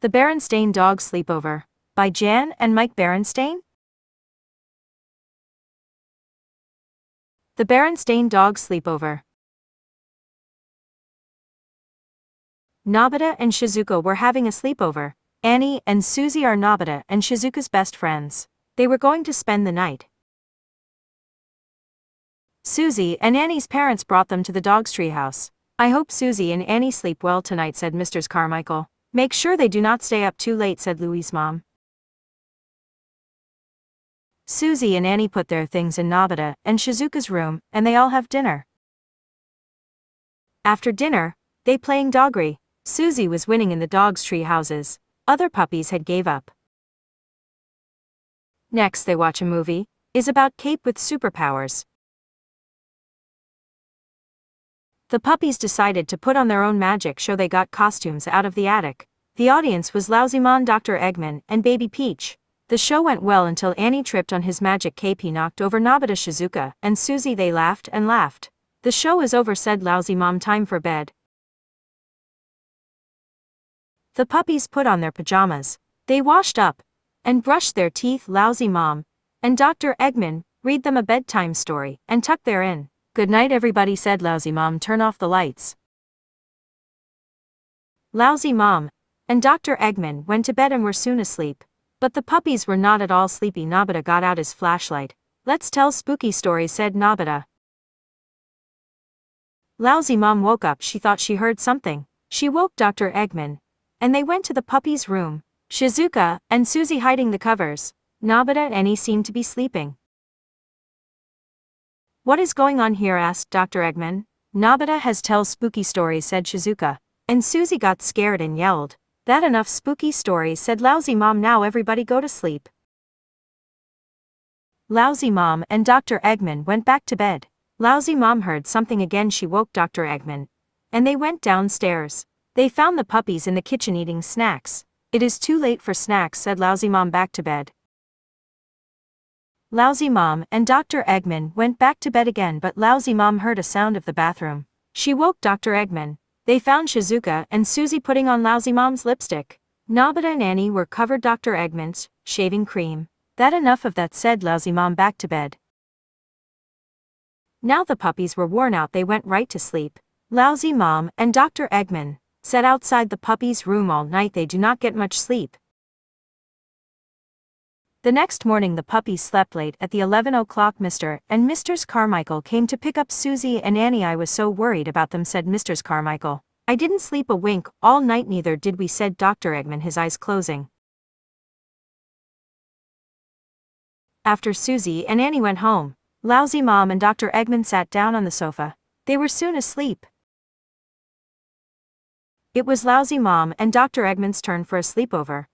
The Berenstain Dog Sleepover by Jan and Mike Berenstain. The Berenstain Dog Sleepover. Nobita and Shizuka were having a sleepover. Annie and Susie are Nobita and Shizuka's best friends. They were going to spend the night. Susie and Annie's parents brought them to the dog's treehouse. I hope Susie and Annie sleep well tonight, said Mr. Carmichael. Make sure they do not stay up too late, said Louie's mom. Susie and Annie put their things in Nobita and Shizuka's room, and they all have dinner. After dinner, they playing doggery. Susie was winning in the dogs' tree houses. Other puppies had gave up. Next they watch a movie, is about Cape with superpowers. The puppies decided to put on their own magic show they got costumes out of the attic. The audience was Lousymon Dr. Eggman and Baby Peach. The show went well until Annie tripped on his magic cape he knocked over Nobita Shizuka and Susie they laughed and laughed. The show is over said Lousy Mom time for bed. The puppies put on their pajamas. They washed up and brushed their teeth Lousy Mom and Dr. Eggman read them a bedtime story and tuck their in. Good night everybody said Lousy Mom turn off the lights. Lousy Mom and Dr. Eggman went to bed and were soon asleep. But the puppies were not at all sleepy Nobita got out his flashlight. Let's tell spooky stories said Nobita. Lousy Mom woke up she thought she heard something. She woke Dr. Eggman. And they went to the puppy's room. Shizuka and Susie hiding the covers. Nobita and Annie seemed to be sleeping. What is going on here asked Dr. Eggman. Nobita has tell spooky stories said Shizuka. And Susie got scared and yelled. That enough spooky stories said Lousy Mom now everybody go to sleep. Lousy Mom and Dr. Eggman went back to bed. Lousy Mom heard something again she woke Dr. Eggman. And they went downstairs. They found the puppies in the kitchen eating snacks. It is too late for snacks said Lousy Mom back to bed. Lousy Mom and Dr. Eggman went back to bed again but Lousy Mom heard a sound of the bathroom. She woke Dr. Eggman. They found Shizuka and Susie putting on Lousy Mom's lipstick. Nobita and Annie were covered Dr. Eggman's shaving cream. That enough of that said Lousy Mom back to bed. Now the puppies were worn out they went right to sleep. Lousy Mom and Dr. Eggman sat outside the puppies' room all night they do not get much sleep. The next morning the puppies slept late at the 11 o'clock Mr. and Mrs. Carmichael came to pick up Susie and Annie I was so worried about them said Mrs. Carmichael. I didn't sleep a wink all night neither did we said Dr. Eggman his eyes closing. After Susie and Annie went home, Lousy Mom and Dr. Eggman sat down on the sofa. They were soon asleep. It was Lousy Mom and Dr. Eggman's turn for a sleepover.